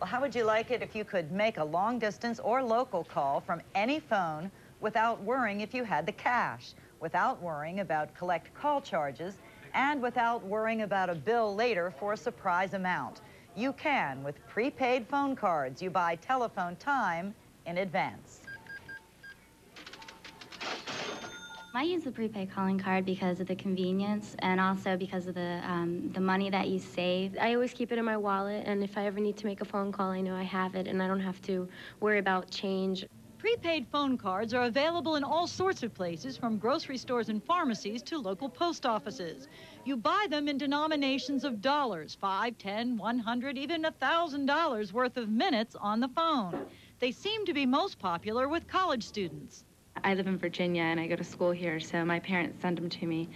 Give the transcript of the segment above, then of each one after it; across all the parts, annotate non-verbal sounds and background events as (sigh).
Well, how would you like it if you could make a long distance or local call from any phone without worrying if you had the cash, without worrying about collect call charges, and without worrying about a bill later for a surprise amount? You can with prepaid phone cards. You buy telephone time in advance. I use the prepaid calling card because of the convenience and also because of the, um, the money that you save. I always keep it in my wallet, and if I ever need to make a phone call, I know I have it, and I don't have to worry about change. Prepaid phone cards are available in all sorts of places, from grocery stores and pharmacies to local post offices. You buy them in denominations of dollars, five, ten, one hundred, even a thousand dollars worth of minutes on the phone. They seem to be most popular with college students. I live in Virginia and I go to school here, so my parents send them to me.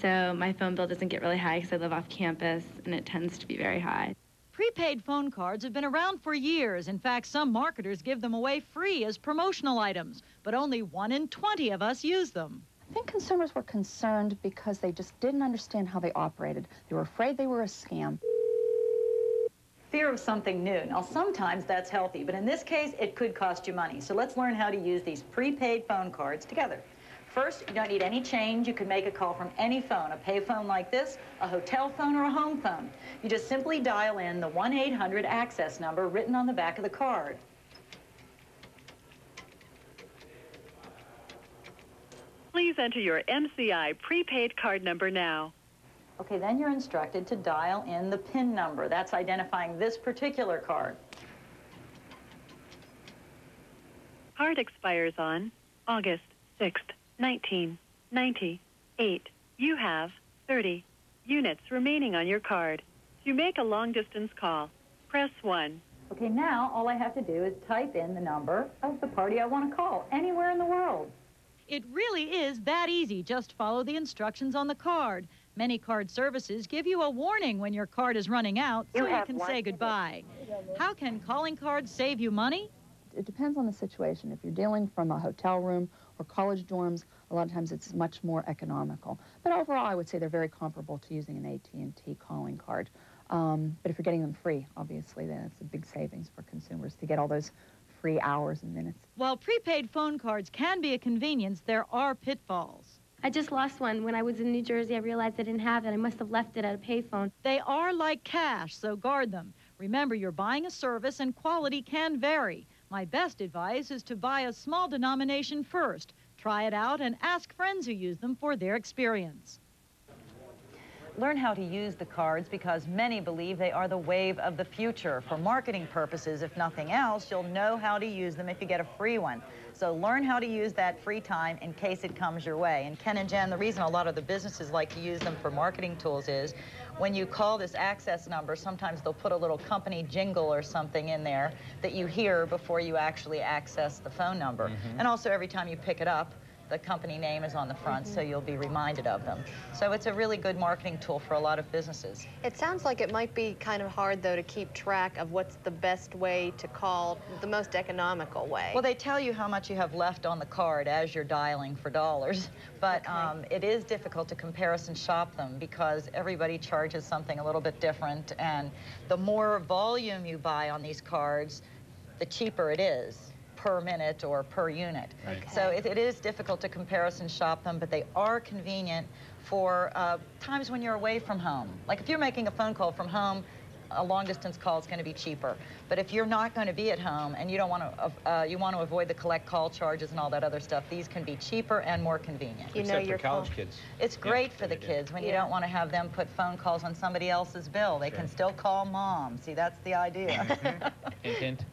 So my phone bill doesn't get really high because I live off campus and it tends to be very high. Prepaid phone cards have been around for years. In fact, some marketers give them away free as promotional items, but only one in 20 of us use them. I think consumers were concerned because they just didn't understand how they operated. They were afraid they were a scam fear of something new. Now, sometimes that's healthy, but in this case, it could cost you money. So let's learn how to use these prepaid phone cards together. First, you don't need any change. You can make a call from any phone, a pay phone like this, a hotel phone, or a home phone. You just simply dial in the 1-800 access number written on the back of the card. Please enter your MCI prepaid card number now. Okay, then you're instructed to dial in the PIN number. That's identifying this particular card. Card expires on August 6th, 1998. You have 30 units remaining on your card. To make a long-distance call, press 1. Okay, now all I have to do is type in the number of the party I want to call anywhere in the world. It really is that easy. Just follow the instructions on the card. Many card services give you a warning when your card is running out so you, you can say goodbye. How can calling cards save you money? It depends on the situation. If you're dealing from a hotel room or college dorms, a lot of times it's much more economical. But overall, I would say they're very comparable to using an AT&T calling card. Um, but if you're getting them free, obviously, then it's a big savings for consumers to get all those free hours and minutes. While prepaid phone cards can be a convenience, there are pitfalls. I just lost one. When I was in New Jersey, I realized I didn't have it. I must have left it at a payphone. They are like cash, so guard them. Remember, you're buying a service and quality can vary. My best advice is to buy a small denomination first. Try it out and ask friends who use them for their experience. Learn how to use the cards because many believe they are the wave of the future. For marketing purposes, if nothing else, you'll know how to use them if you get a free one. So learn how to use that free time in case it comes your way. And Ken and Jen, the reason a lot of the businesses like to use them for marketing tools is when you call this access number, sometimes they'll put a little company jingle or something in there that you hear before you actually access the phone number. Mm -hmm. And also every time you pick it up, the company name is on the front, mm -hmm. so you'll be reminded of them. So it's a really good marketing tool for a lot of businesses. It sounds like it might be kind of hard, though, to keep track of what's the best way to call, the most economical way. Well, they tell you how much you have left on the card as you're dialing for dollars, (laughs) but okay. um, it is difficult to comparison shop them because everybody charges something a little bit different, and the more volume you buy on these cards, the cheaper it is per minute or per unit. Okay. So it, it is difficult to comparison shop them, but they are convenient for uh, times when you're away from home. Like if you're making a phone call from home, a long distance call is going to be cheaper. But if you're not going to be at home and you don't want to, uh, you want to avoid the collect call charges and all that other stuff, these can be cheaper and more convenient. You Except for college phone. kids. It's great yeah, for the kids when yeah. you don't want to have them put phone calls on somebody else's bill. They sure. can still call mom. See, that's the idea. hint, hint.